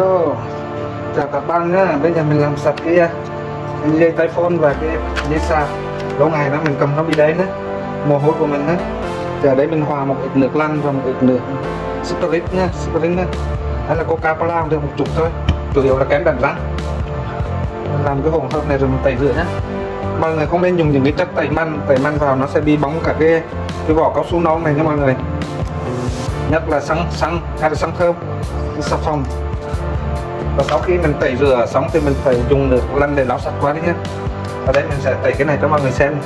Hello. Chào các bạn nhé Bây giờ mình làm sạch cái à, cái dây tay phone và cái dây sạc Lâu ngày đó mình cầm nó bị đấy nữa. Mồ hôi của mình á Giờ đấy mình hòa một ít nước lăn và một ít nước Spirit nha Spirit nha Hay là coca cola được một chút thôi. Chủ yếu là kém đánh răng. Làm cái hỗn hợp này rồi mình tẩy rửa nhé Mọi người không nên dùng những cái chất tẩy măn. Tẩy măn vào nó sẽ bị bóng cả cái cái vỏ cao su non này nha mọi người. Nhất là xăng xăng, hay là xăng thơm. Xà phòng và sau khi mình tẩy rửa xong thì mình phải dùng nước lăn để lau sạch qua đi nhé. Ở đây mình sẽ tẩy cái này cho mọi người xem.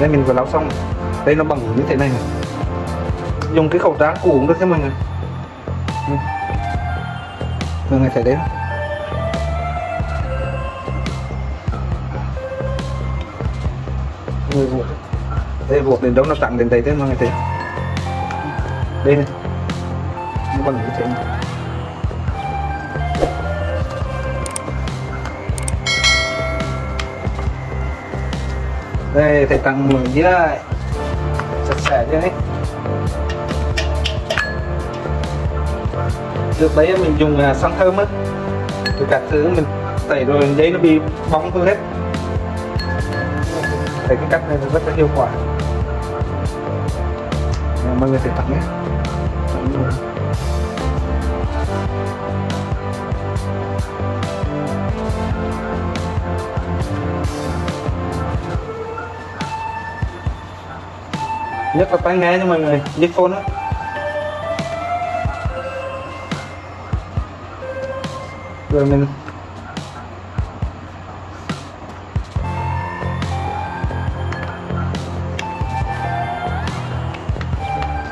Đây mình vừa lau xong. Đây nó bằng như thế này, dùng cái khẩu trang cũ cũng được nha mọi người. Ừ. Mọi người thấy đấy người vuột đây vuột đến đâu nó tặng đến đây thế mọi người thấy đây này. Nó bằng như thế này. Đây thầy tặng mừng với sạch sẽ chứ đấy trước đấy mình dùng à, xăng thơm á. Thì cả thứ mình tẩy rồi giấy nó bị bóng thôi hết. Thấy cái cách này rất là hiệu quả. Mọi người thầy tặng nhé. Nhất là tai nghe nha mọi người earphone á. Rồi mình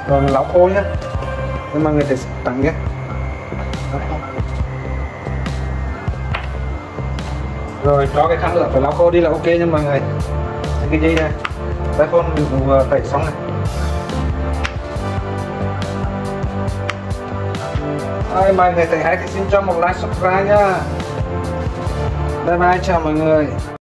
rồi mình lau khô nhé nhưng mà người ta tặng nhé rồi, cho cái khăn nữa phải lau khô đi là ok nha mọi người. Cái dây này tay phone được vừa ờ, tẩy xong này. Ai mọi người thấy hay thì xin cho một like, subscribe nhá. Bye bye, chào mọi người.